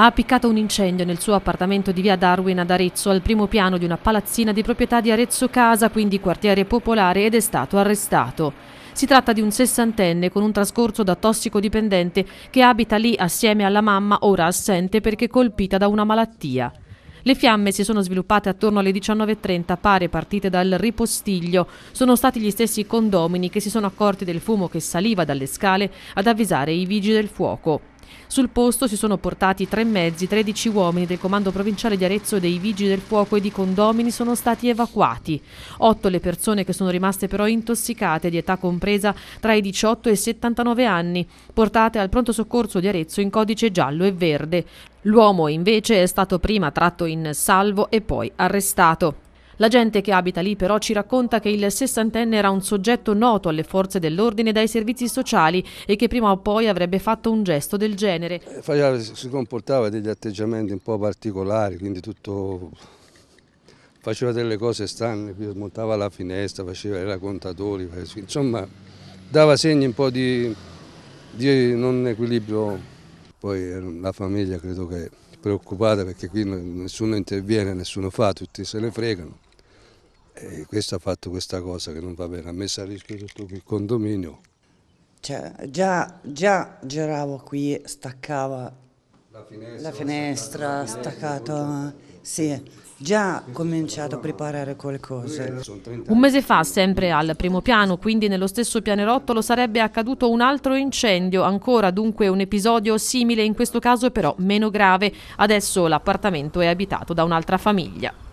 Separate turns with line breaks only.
ha appiccato un incendio nel suo appartamento di via Darwin ad Arezzo, al primo piano di una palazzina di proprietà di Arezzo Casa, quindi quartiere popolare, ed è stato arrestato. Si tratta di un sessantenne con un trascorso da tossicodipendente che abita lì assieme alla mamma, ora assente perché colpita da una malattia. Le fiamme si sono sviluppate attorno alle 19.30, pare partite dal ripostiglio. Sono stati gli stessi condomini che si sono accorti del fumo che saliva dalle scale ad avvisare i vigili del fuoco. Sul posto si sono portati tre mezzi, 13 uomini del comando provinciale di Arezzo e dei vigili del fuoco e di condomini sono stati evacuati. Otto le persone che sono rimaste però intossicate di età compresa tra i 18 e i 79 anni, portate al pronto soccorso di Arezzo in codice giallo e verde. L'uomo invece è stato prima tratto in salvo e poi arrestato. La gente che abita lì però ci racconta che il sessantenne era un soggetto noto alle forze dell'ordine e dai servizi sociali e che prima o poi avrebbe fatto un gesto del genere.
Eh, si comportava degli atteggiamenti un po' particolari, quindi tutto faceva delle cose strane, montava la finestra, faceva, era contatore, insomma dava segni un po' di, di non equilibrio. Poi la famiglia credo che preoccupata perché qui nessuno interviene, nessuno fa, tutti se ne fregano. E questo ha fatto questa cosa che non va bene, ha messo a rischio tutto il condominio.
Cioè, già, già giravo qui, staccava la finestra, la finestra staccato, sì, già cominciato a preparare qualcosa.
Un mese fa, sempre al primo piano, quindi nello stesso pianerottolo, sarebbe accaduto un altro incendio, ancora dunque un episodio simile, in questo caso però meno grave. Adesso l'appartamento è abitato da un'altra famiglia.